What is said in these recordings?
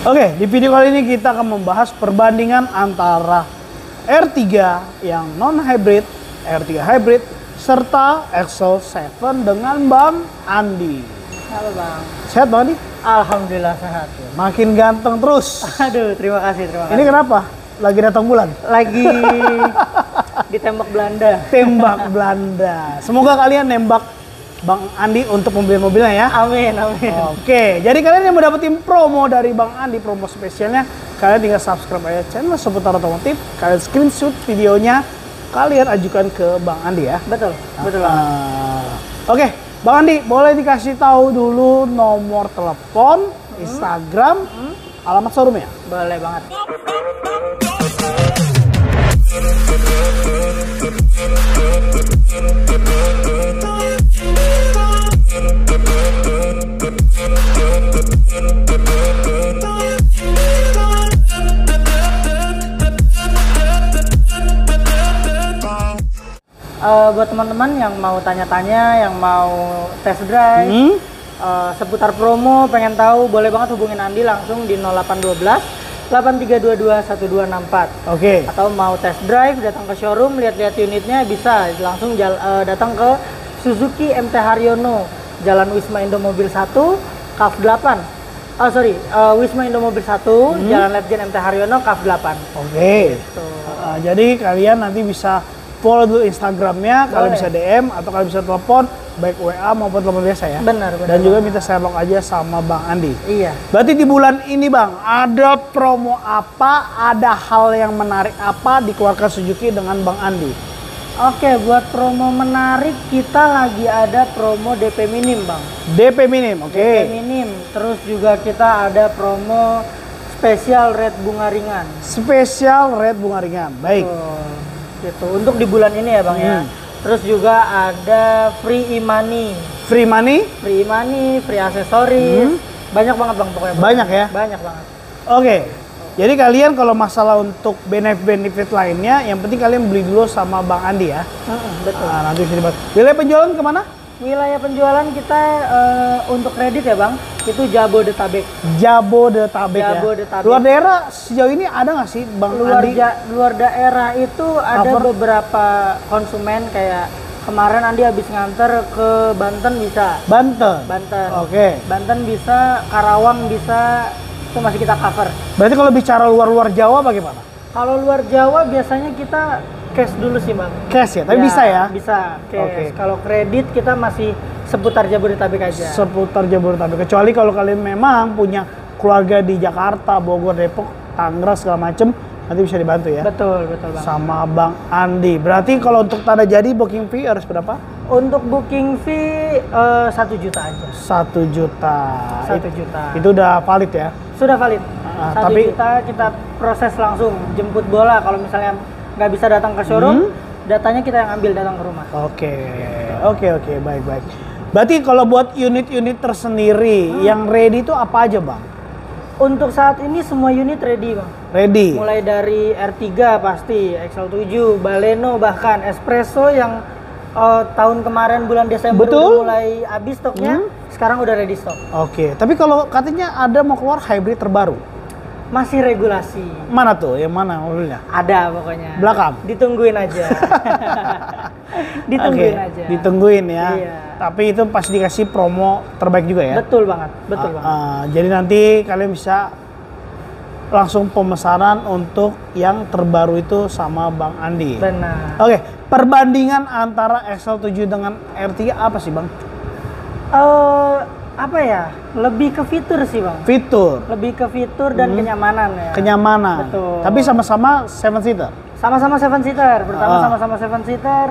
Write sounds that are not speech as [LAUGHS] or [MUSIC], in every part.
Oke, di video kali ini kita akan membahas perbandingan antara R3 yang non hybrid, R3 hybrid, serta Excel 7 dengan Bang Andi. Halo bang. Sehat Bang Andi? Alhamdulillah sehat. Makin ganteng terus. Aduh, terima kasih, terima kasih. Ini kenapa? Lagi datang bulan? lagi [LAUGHS] ditembak Belanda. Tembak Belanda. Semoga kalian nembak Bang Andi untuk mobil-mobilnya ya. Amin, amin. Oke, jadi kalian yang mau dapetin promo dari Bang Andi, promo spesialnya, kalian tinggal subscribe aja channel seputar otomotif, kalian screenshot videonya, kalian ajukan ke Bang Andi ya. Betul, betul bang. Ah, Oke, Bang Andi, boleh dikasih tahu dulu nomor telepon, Instagram, alamat showroomnya? Boleh banget. Eh, buat teman-teman yang mau tanya-tanya, yang mau test drive, Hmm? eh, seputar promo, pengen tahu, boleh banget hubungin Andi langsung di 0812 8322 1264 Oke, atau mau test drive datang ke showroom lihat-lihat unitnya bisa langsung jal- eh, datang ke Suzuki MT Haryono Jalan Wisma Indomobil 1 Kaf 8 oh sorry eh, Wisma Indomobil 1 Jalan Letjen MT Haryono Kaf 8 oke. Tuh. Ah, jadi kalian nanti bisa follow dulu Instagramnya, kalian bisa DM atau kalian bisa telepon, baik WA maupun telepon biasa ya. benar benar Dan juga minta share log aja sama Bang Andi. iya Berarti di bulan ini Bang, ada promo apa, ada hal yang menarik apa dikeluarkan Suzuki dengan Bang Andi? Oke buat promo menarik kita lagi ada promo DP minim bang DP minim, oke. DP minim terus juga kita ada promo spesial red bunga ringan Spesial red bunga ringan. Baik. Tuh, gitu. Untuk di bulan ini ya bang ya. Hmm. Terus juga ada free e-money, Free money? free e-money, free aksesoris, banyak banget bang pokoknya. Bang. Hmm. Banyak ya? Banyak banget. Oke. Jadi kalian kalau masalah untuk benefit-benefit lainnya, yang penting kalian beli dulu sama Bang Andi ya. Betul. Nah, nanti bisa dibahas. Wilayah penjualan ke mana? Wilayah penjualan kita eh, untuk kredit ya bang, itu Jabodetabek. Jabodetabek, Jabodetabek. ya. Luar daerah sejauh ini ada nggak sih Bang Luar Andi? ja- luar daerah itu ada Cover? beberapa konsumen kayak kemarin Andi habis nganter ke Banten bisa. Banten. Banten. Oke. Banten bisa, Karawang bisa, itu masih kita cover. Berarti kalau bicara luar-luar Jawa bagaimana? Kalau luar Jawa biasanya kita cash dulu sih bang. Cash ya, tapi bisa ya? Bisa cash. Oke. Kalau kredit kita masih seputar Jabodetabek aja. Seputar Jabodetabek. Kecuali kalau kalian memang punya keluarga di Jakarta, Bogor, Depok, Tangerang segala macem, nanti bisa dibantu ya. betul betul bang. Sama Bang Andi. Berarti kalau untuk tanda jadi booking fee harus berapa? Untuk booking fee eh, satu juta aja. Satu juta. Satu Itu- juta. Itu udah valid ya? Sudah valid. Ah, Satu tapi- juta kita proses langsung jemput bola. Kalau misalnya nggak bisa datang ke showroom, Hmm. datanya kita yang ambil datang ke rumah. Oke, oke, oke, baik, baik. Berarti kalau buat unit-unit tersendiri Hmm. yang ready itu apa aja bang? Untuk saat ini semua unit ready bang. Ready. Mulai dari R3 pasti, XL7, Baleno bahkan Espresso yang eh, tahun kemarin bulan Desember Betul. udah mulai habis stoknya, sekarang udah ready stok. Oke, tapi kalau katanya ada mau keluar hybrid terbaru. Masih regulasi. Mana tuh? Yang mana mobilnya? Ada pokoknya. Belakang? Ditungguin aja. [LAUGHS] Ditungguin Oke, aja. Ditungguin ya. Iya. Tapi itu pasti dikasih promo terbaik juga ya. Betul banget, betul Ah, banget. ah, jadi nanti kalian bisa langsung pemesanan untuk yang terbaru itu sama Bang Andi. Benar. Oke, perbandingan antara XL7 dengan R3 apa sih Bang? Eh apa ya? Lebih ke fitur sih, Bang. Fitur, Lebih ke fitur dan kenyamanan ya. kenyamanan. Betul. Tapi sama-sama seven seater. Sama-sama seven seater. Pertama Ah. sama-sama seven seater.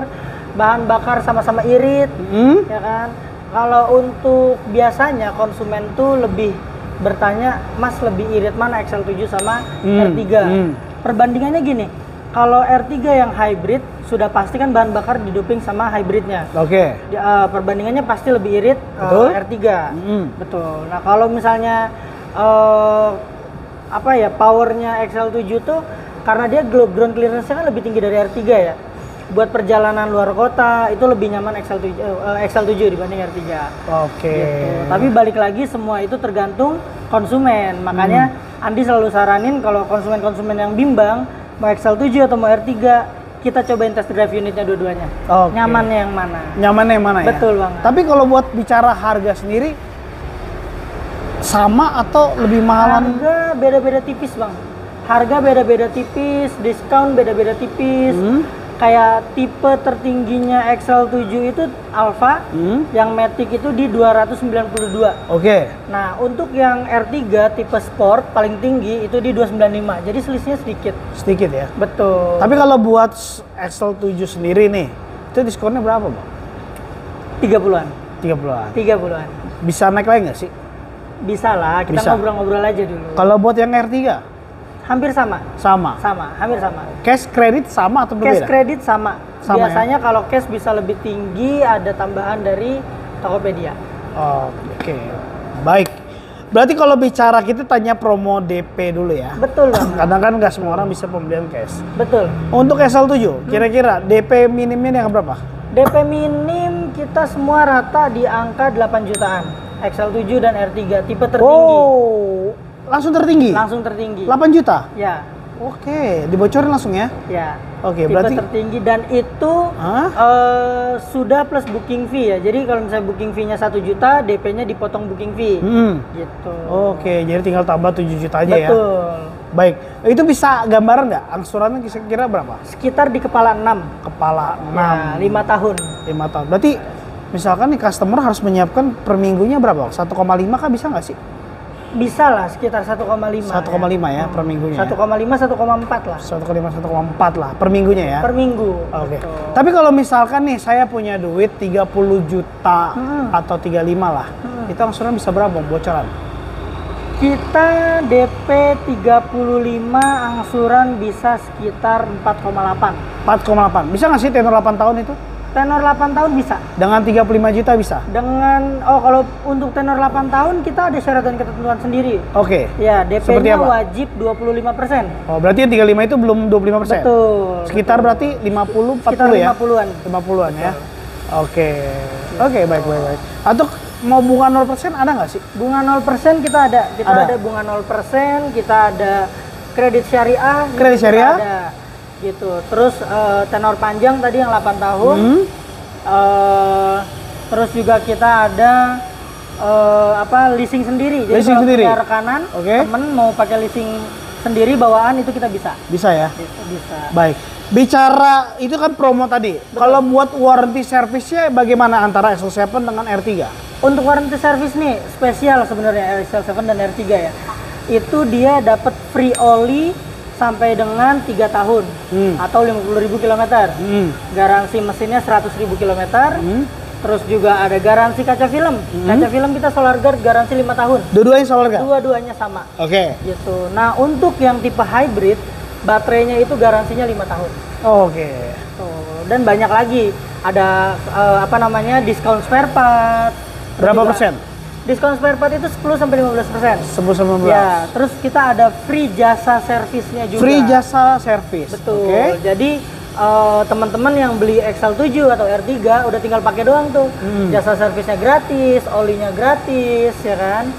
Bahan bakar sama-sama irit, Hmm? ya kan? Kalau untuk biasanya konsumen tuh lebih bertanya, Mas lebih irit mana XL7 sama Hmm, R3? hmm. Perbandingannya gini, kalau R3 yang hybrid sudah pasti kan bahan bakar diduping sama hybridnya. Oke. Di- eh, perbandingannya pasti lebih irit eh, Betul. R3. Hmm. Betul. Nah, kalau misalnya eh, apa ya powernya XL7 tuh karena dia glo- ground clearance-nya kan lebih tinggi dari R3 ya. Buat perjalanan luar kota itu lebih nyaman XL7 eh, XL7 dibanding R3. Oke. Gitu. Tapi balik lagi semua itu tergantung konsumen. Makanya Andi selalu saranin kalau konsumen-konsumen yang bimbang mau XL7 atau mau R3 kita cobain test drive unitnya dua-duanya. Oke. Nyamannya yang mana? Nyamannya yang mana ya? Betul banget. Tapi kalau buat bicara harga sendiri sama atau lebih mahalan? Harga beda-beda tipis bang. Harga beda-beda tipis, diskon beda-beda tipis. Hmm. Kayak tipe tertingginya XL7 itu Alpha, Hmm. yang Matic itu di 292. Oke. Nah, untuk yang R3 tipe Sport paling tinggi itu di 295. Jadi selisihnya sedikit. Sedikit ya. Betul. Tapi kalau buat XL7 sendiri nih, itu diskonnya berapa, Bang? 30-an. 30-an. 30-an. Bisa naik lagi nggak sih? Bisa lah, kita ngobrol-ngobrol aja dulu. Kalau buat yang R3 Hampir sama. sama. Sama, hampir sama. Cash kredit sama atau Cash berbeda? kredit sama. Sama ya? Biasanya kalau cash bisa lebih tinggi ada tambahan dari Tokopedia. Oke. Baik. Berarti kalau bicara kita tanya promo DP dulu ya. Betul banget. [CLEARS THROAT] Kadang kan nggak semua orang bisa pembelian cash. Betul. Untuk SL7, kira-kira DP minimnya yang berapa? DP minim kita semua rata di angka 8 jutaan. XL7 dan R3 tipe tertinggi. Oh, langsung tertinggi? Langsung tertinggi. 8 juta? Ya, Oke, dibocorin langsung ya? ya. Oke, tipe berarti- tertinggi dan itu Hah? eh, sudah plus booking fee ya. Jadi kalau misalnya booking fee-nya 1 juta, DP-nya dipotong booking fee. Hmm. Gitu. Oke, jadi tinggal tambah 7 juta aja ya? Betul. Baik, itu bisa gambaran nggak? Angsurannya kira-kira berapa? Sekitar di kepala 6. Kepala 6, Nah, 5 tahun. 5 tahun. Berarti misalkan nih customer harus menyiapkan per minggunya berapa? 1,5 kah bisa nggak sih? Bisa lah sekitar 1,5. 1,5 ya, per minggunya ya? 1,5 1,4 lah 1,5 1,4 lah per minggunya ya. per minggu. Oke. Betul. Tapi kalau misalkan nih saya punya duit 30 juta Hmm. atau 35 lah. Hmm. Itu angsuran bisa berapa bocoran? Kita DP 35 angsuran bisa sekitar 4,8. 4,8. Bisa nggak sih tenor 8 tahun itu? Tenor 8 tahun bisa. Dengan 35 juta bisa? Dengan oh kalau untuk tenor 8 tahun kita ada syarat dan ketentuan sendiri. Oke. Ya, Seperti DP-nya wajib 25%. Oh, berarti yang 35 itu belum 25%? Betul. Sekitar betul. berarti 50 40 sekitar ya? 50-an. 50-an ya. Oke. Oke, baik baik baik. Atau mau bunga 0% ada nggak sih? Bunga 0% kita ada. Kita Ada. ada, bunga 0%, kita ada kredit syariah. Kredit syariah? Ada. Gitu. Terus eh, tenor panjang tadi yang 8 tahun. Hmm. Eh, terus juga kita ada eh, apa leasing sendiri. Jadi Leasing kalau sendiri? punya rekanan, Oke. temen mau pakai leasing sendiri bawaan itu kita bisa. Bisa ya? Gitu, bisa. Baik. Bicara itu kan promo tadi. Kalau buat warranty service-nya bagaimana antara XL7 dengan R3? Untuk warranty service nih spesial sebenarnya XL7 dan R3 ya. Itu dia dapat free oli sampai dengan 3 tahun Hmm. atau 50.000 km. Hmm. Garansi mesinnya 100.000 km. Hmm. Terus juga ada garansi kaca film. Kaca film kita Solar Guard garansi 5 tahun. Dua-duanya solar nggak? Dua-duanya sama Oke. gitu. Nah, untuk yang tipe hybrid baterainya itu garansinya 5 tahun. Oke. Tuh, dan banyak lagi ada eh, apa namanya diskon spare part. Berapa persen? Diskon spare part itu 10 sampai 15 persen. 11 sama 15. Ya, terus kita ada free jasa servisnya juga. Free jasa service. Betul. Oke. Jadi eh, teman-teman yang beli XL7 atau R3 udah tinggal pakai doang tuh. Hmm. Jasa servisnya gratis, olinya gratis, ya kan?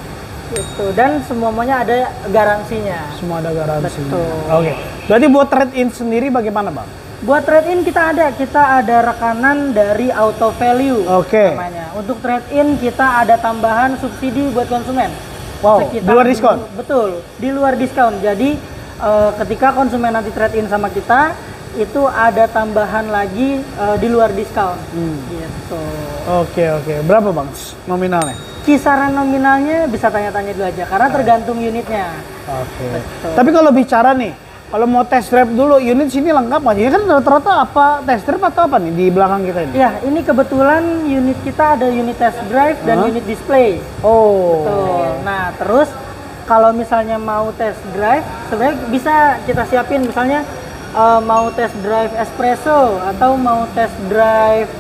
Gitu. Dan semuanya ada garansinya. Semua ada garansi. Betul. Oke. Berarti buat trade in sendiri bagaimana, Bang? Buat trade in kita ada, kita ada rekanan dari Auto Value Oke. namanya. Untuk trade in kita ada tambahan subsidi buat konsumen. Wow, di luar diskon? Betul, di luar diskon. Jadi eh, ketika konsumen nanti trade in sama kita, itu ada tambahan lagi eh, di luar diskon. Hmm. Gitu. Oke, oke. Berapa, Bang? Nominalnya? Kisaran nominalnya bisa tanya-tanya dulu aja karena tergantung unitnya. Oke. Betul. Tapi kalau bicara nih, kalau mau test drive dulu, unit sini lengkap aja. Ini kan rata-rata apa test drive atau apa nih di belakang kita ini? Ya, ini kebetulan unit kita ada unit test drive dan Hah? unit display. Oh. Betul. Nah, terus kalau misalnya mau test drive, sebenarnya bisa kita siapin misalnya eh, mau test drive espresso atau mau test drive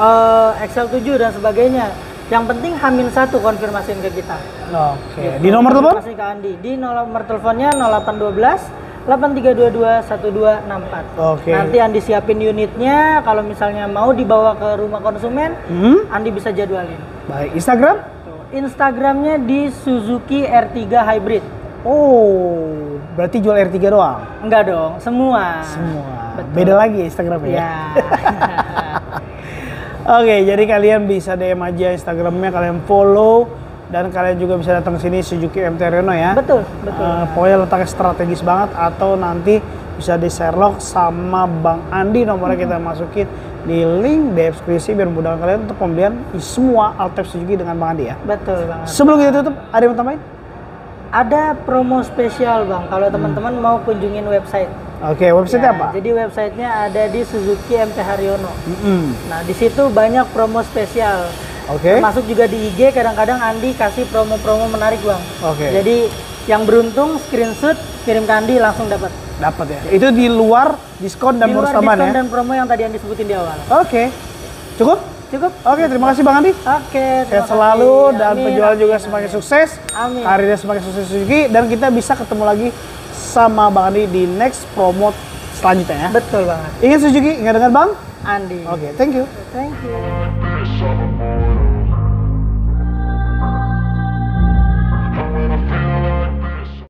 eh, XL7 dan sebagainya. Yang penting Hamin satu konfirmasiin ke kita. Oke. Gitu. Di nomor telepon? Konfirmasi ke Andi. Di nomor teleponnya 0812 8322 1264. Oke. Nanti Andi siapin unitnya. Kalau misalnya mau dibawa ke rumah konsumen, Hmm? Andi bisa jadwalin. Baik. Instagram? Instagramnya di Suzuki R3 Hybrid. Oh, berarti jual R3 doang? Enggak dong, semua. Semua. Betul. Beda lagi Instagramnya ya? Ya. [LAUGHS] Oke, jadi kalian bisa DM aja Instagramnya, kalian follow dan kalian juga bisa datang ke sini Suzuki MT Reno ya. betul, betul. Eh, pokoknya letaknya strategis banget atau nanti bisa di Sherlock sama Bang Andi nomornya kita masukin di link deskripsi biar mudah kalian untuk pembelian semua Altep Suzuki dengan Bang Andi ya. betul banget. Sebelum kita tutup, ada yang mau tambahin? Ada promo spesial bang, kalau teman-teman mau kunjungin website. Oke, website Ya, apa? Jadi websitenya ada di Suzuki MT Haryono. Mm-mm. Nah di situ banyak promo spesial. Oke. Termasuk juga di IG kadang-kadang Andi kasih promo-promo menarik bang. Oke. Jadi yang beruntung screenshot kirim ke Andi langsung dapat. Dapat ya. Itu di luar diskon dan Di luar bonus tambahan diskon ya. dan promo yang tadi yang disebutin di awal. Oke. Cukup? Cukup? Oke, terima kasih Bang Andi. Oke. Sehat kasih. selalu dan Amin, penjualan amin, juga amin. semakin sukses. Amin. Karirnya semakin sukses Suzuki dan kita bisa ketemu lagi sama Bang Andi di next promote selanjutnya ya. Betul banget. Ingat Suzuki, ingat dengan Bang? Andi. Oke, thank you. Thank you.